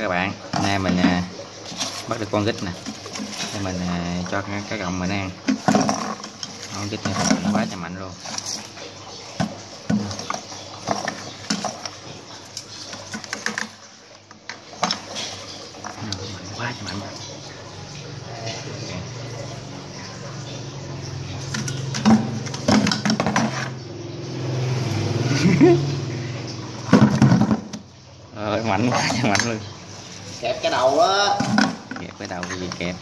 các bạn. Nay mình à, bắt được con gít nè. Để mình à, cho cái, cái gọng mình ăn. Con gít này nó quá trời mạnh luôn. Mạnh quá trời mạnh. Rồi mạnh quá mạnh luôn kẹp cái đầu á. Kẹp cái đầu cái gì kẹp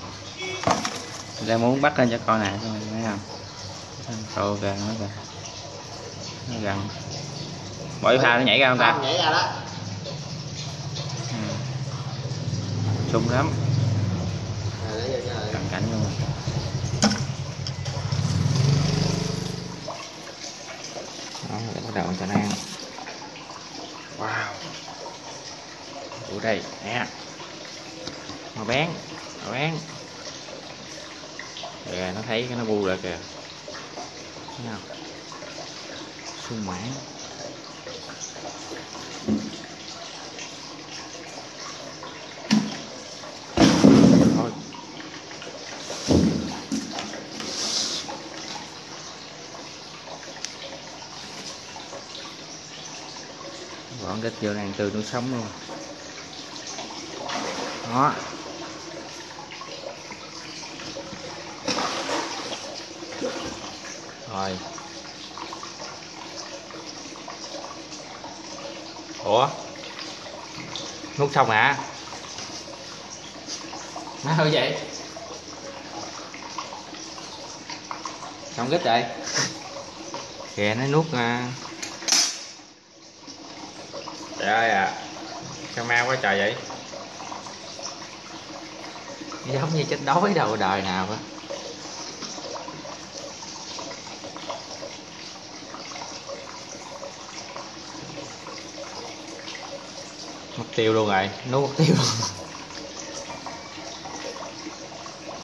ra muốn bắt lên cho con nè thấy không? Tô gần nó kìa nó gần bỏ cái pha nó nhảy ra không ta? Không, nhảy ra đó. Ừ. sung lắm. Vô cho rồi. cận cảnh luôn đó để bắt đầu cho nó ăn. Wow. Ủa đây nè mà bán mà bán. Kìa, nó thấy cái nó bu rồi kìa. Thấy không? Sung mãn. Thôi. Bọn cái vô này từ nó sống luôn. Đó. Thôi ủa? Nuốt xong hả? Nó hơi vậy. Xong kích vậy. Kìa, nó nuốt à. trời ơi à. Sao ma quá trời vậy? Giống như chết đói đâu đời nào á. Mất tiêu luôn rồi nuốt mất tiêu